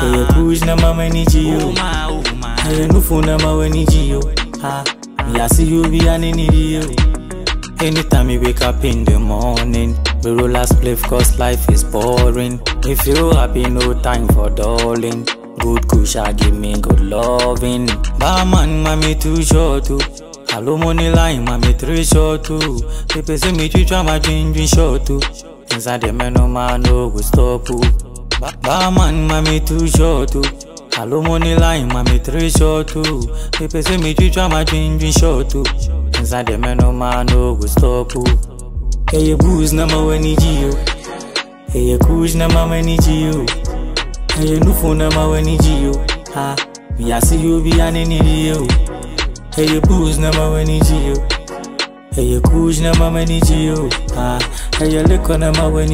Hey, kush na mama ni jiyo. Uma, uma. Hey, nufu na mama ni jiyo. Ha, me I see you be an you. Anytime we wake up in the morning, we roll a spliff cause life is boring. We feel happy, no time for darling. Good kusha give me good loving. Barman, mommy too short too. Hello money line, mommy three short too. People say me too try my dream dream short too. Inside the man, no man no go stop too. Ba- Barman, mommy too short too. Hello money line, mommy three short oh. too. People say me too try my dream dream short too. Inside the man, no man no go stop. Hey, booze na ma wani jiyo. Hey, kush na ma wani jiyo. Hey, nufu na ma wani jiyo. Ha, me I see you be an in you. Hey, booze na ma wani jiyo. Hey, kush na ma wani jiyo. Ha, hey, liquor na ma wani